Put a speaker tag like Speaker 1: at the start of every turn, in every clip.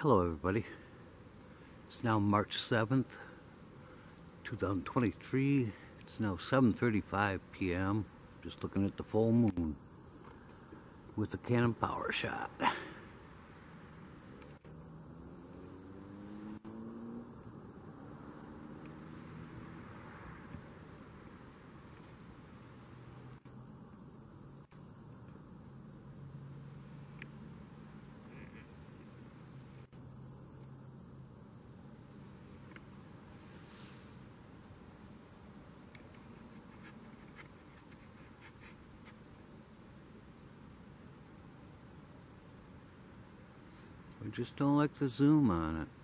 Speaker 1: Hello everybody. It's now March 7th, 2023. It's now 7.35 p.m. Just looking at the full moon with the Canon PowerShot. I just don't like the zoom on it.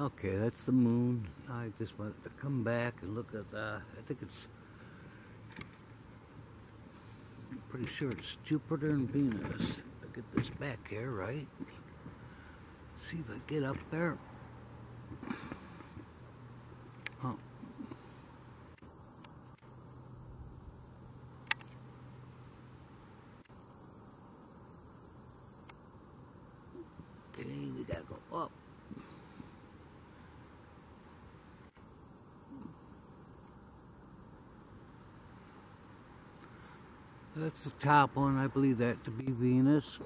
Speaker 1: Okay, that's the moon. I just wanted to come back and look at that. I think it's I'm pretty sure it's Jupiter and Venus. I get this back here, right? Let's see if I get up there. Oh. Okay, we gotta go up. That's the top one. I believe that to be Venus.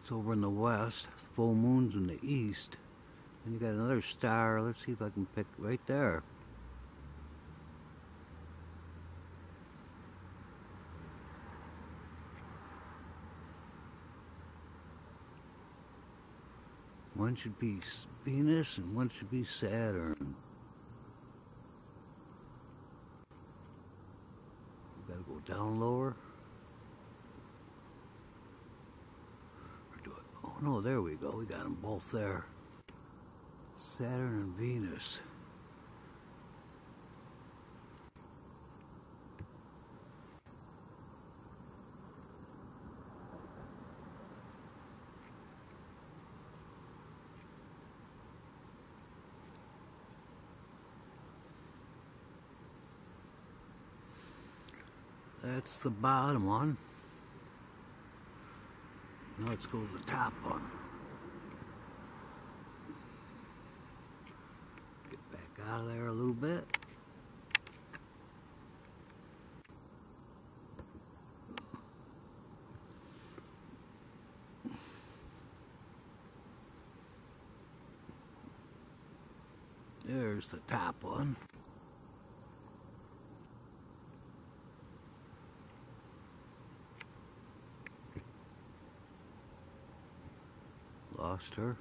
Speaker 1: It's over in the west. Full moon's in the east. And you got another star. Let's see if I can pick right there. One should be Venus and one should be Saturn. Gotta go down lower. Oh no, there we go. We got them both there. Saturn and Venus. That's the bottom one. Now let's go to the top one. Get back out of there a little bit. There's the top one. Lost her.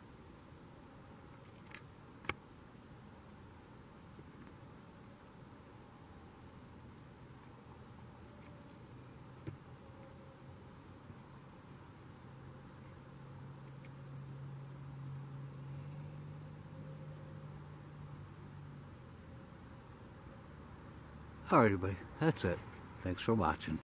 Speaker 1: Alright, everybody. That's it. Thanks for watching.